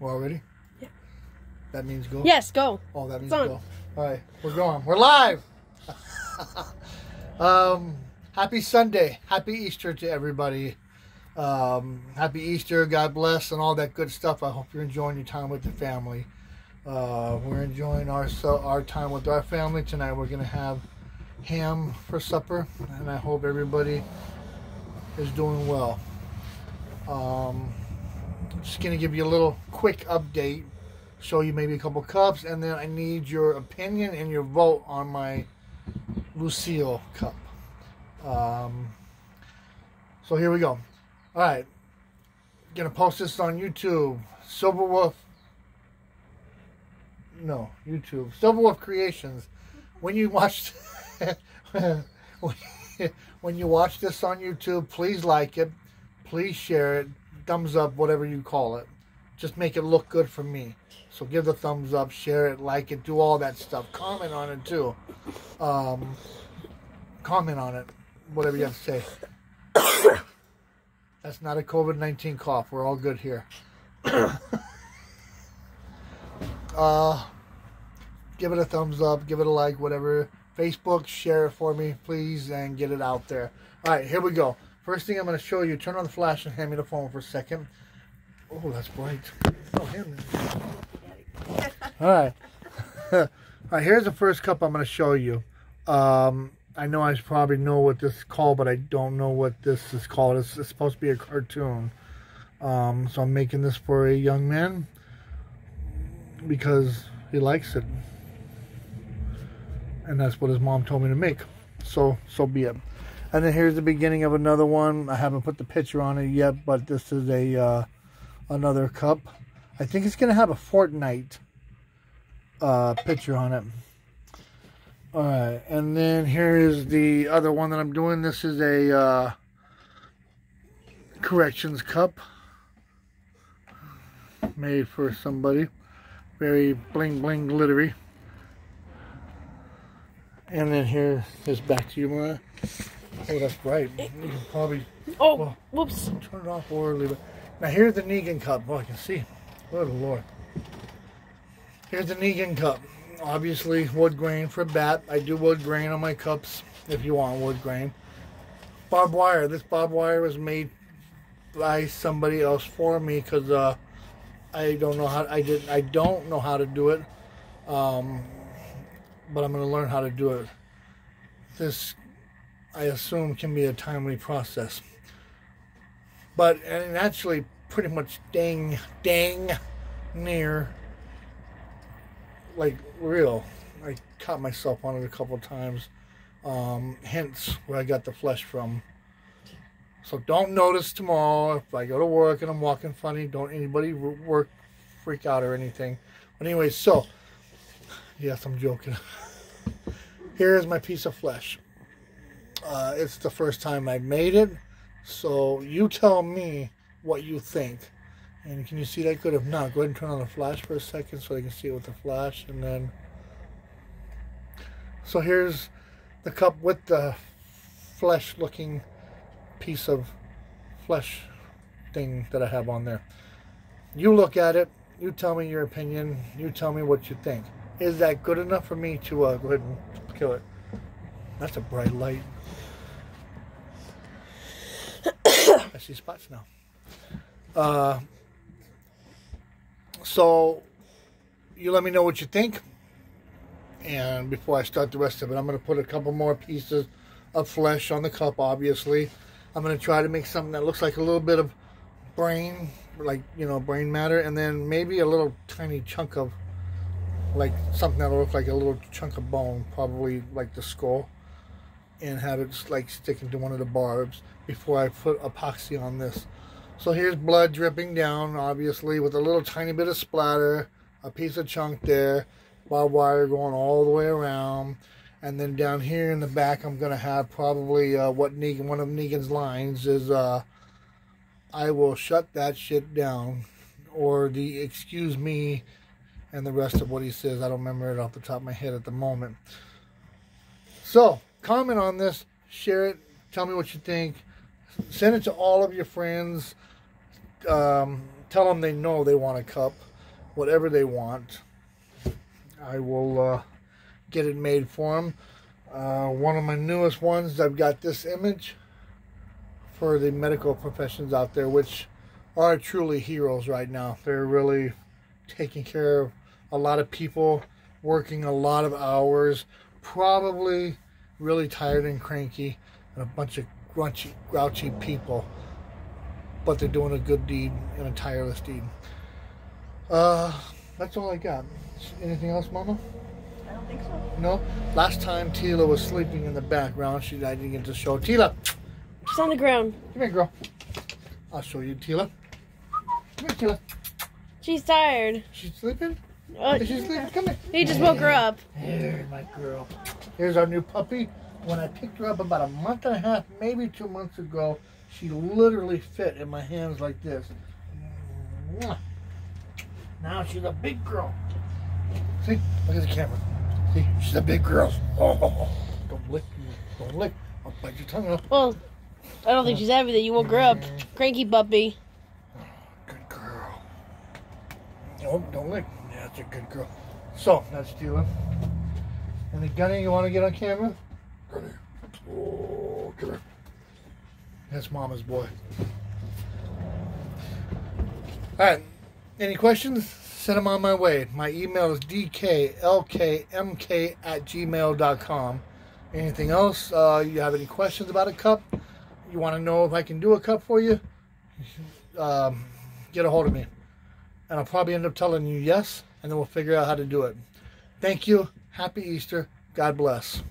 We're all ready? Yeah. That means go? Yes, go. Oh, that means go. All right, we're going. We're live. um, happy Sunday. Happy Easter to everybody. Um, happy Easter. God bless and all that good stuff. I hope you're enjoying your time with the family. Uh, we're enjoying our so our time with our family tonight. We're gonna have ham for supper, and I hope everybody is doing well. Um, just gonna give you a little quick update show you maybe a couple cups, and then I need your opinion and your vote on my Lucille cup. Um, so here we go. All right, gonna post this on YouTube. Silver Wolf. No, YouTube. Silver Wolf Creations. When you watch, when you watch this on YouTube, please like it, please share it, thumbs up, whatever you call it. Just make it look good for me. So give the thumbs up, share it, like it, do all that stuff. Comment on it too. Um, comment on it, whatever you have to say. That's not a COVID 19 cough. We're all good here. uh, give it a thumbs up, give it a like, whatever. Facebook, share it for me, please, and get it out there. All right, here we go. First thing I'm going to show you, turn on the flash and hand me the phone for a second. Oh, that's bright. Oh, hand me. All right. All right, here's the first cup I'm going to show you. Um, I know I probably know what this is called, but I don't know what this is called. It's, it's supposed to be a cartoon. Um, so I'm making this for a young man because he likes it. And that's what his mom told me to make. So, so be it. And then here's the beginning of another one. I haven't put the picture on it yet, but this is a uh, another cup. I think it's going to have a Fortnite uh, picture on it. All right, and then here is the other one that I'm doing. This is a uh, corrections cup made for somebody. Very bling bling glittery. And then here is back to you, Mariah. Oh, that's bright. You can probably Oh, Well- whoops. turn it off or leave it. Now here's the Negan cup. Oh, I can see. Good lord. Here's the Negan cup. Obviously wood grain for bat. I do wood grain on my cups if you want wood grain. Barbed wire. This barbed wire was made by somebody else for me because uh, I don't know how I did I don't know how to do it. Um, but I'm going to learn how to do it. This I assume can be a timely process. But and actually pretty much dang dang near like real. I caught myself on it a couple times um hence where i got the flesh from. So don't notice tomorrow. If i go to work and i'm walking funny don't anybody work freak out or anything. But anyway so yes i'm joking. Here's my piece of flesh uh, it's the first time i made it so you tell me what you think. And can you see that good? If not, go ahead and turn on the flash for a second so I can see it with the flash. And then, so here's the cup with the flesh looking piece of flesh thing that I have on there. You look at it. You tell me your opinion. You tell me what you think. Is that good enough for me to uh, go ahead and kill it? That's a bright light. I see spots now. Uh, so you let me know what you think. And before I start the rest of it, I'm going to put a couple more pieces of flesh on the cup, obviously. I'm going to try to make something that looks like a little bit of brain, like, you know, brain matter. And then maybe a little tiny chunk of, like, something that'll look like a little chunk of bone, probably like the skull. And have it like sticking to one of the barbs before I put epoxy on this. So here's blood dripping down, obviously, with a little tiny bit of splatter, a piece of chunk there, barbed wire going all the way around. And then down here in the back, I'm going to have probably uh, what Negan, one of Negan's lines is, uh, I will shut that shit down. Or the excuse me and the rest of what he says. I don't remember it off the top of my head at the moment. So, comment on this, share it, tell me what you think. Send it to all of your friends. Um, tell them they know they want a cup, whatever they want. I will uh, get it made for them. Uh, one of my newest ones, I've got this image for the medical professions out there, which are truly heroes right now. They're really taking care of a lot of people, working a lot of hours, probably really tired and cranky, and a bunch of grunchy, grouchy people. But they're doing a good deed and a tireless deed. Uh, that's all I got. Anything else, Mama? I don't think so. No. Last time Tila was sleeping in the background. She I didn't get to show Tila. She's on the ground. Come here, girl. I'll show you Tila. Come here, Tila. She's tired. She's sleeping. Uh, Is she? Come here. he just woke her up. Here, my girl. Here's our new puppy. When I picked her up about a month and a half, maybe two months ago, she literally fit in my hands like this. Now she's a big girl. See? Look at the camera. See? She's a big girl. Oh, don't lick. Don't lick. I'll bite your tongue off. Well, I don't think she's happy that you woke her up. Cranky puppy. Good girl. Oh, don't lick. That's a good girl. So, that's Tila. And the Gunny, you want to get on camera? Gunny. Oh, come here. That's Mama's boy. All right. Any questions? Send them on my way. My email is dklkmk at gmail.com. Anything else? Uh, you have any questions about a cup? You want to know if I can do a cup for you? Um, get a hold of me. And I'll probably end up telling you yes, and then we'll figure out how to do it. Thank you. Happy Easter. God bless.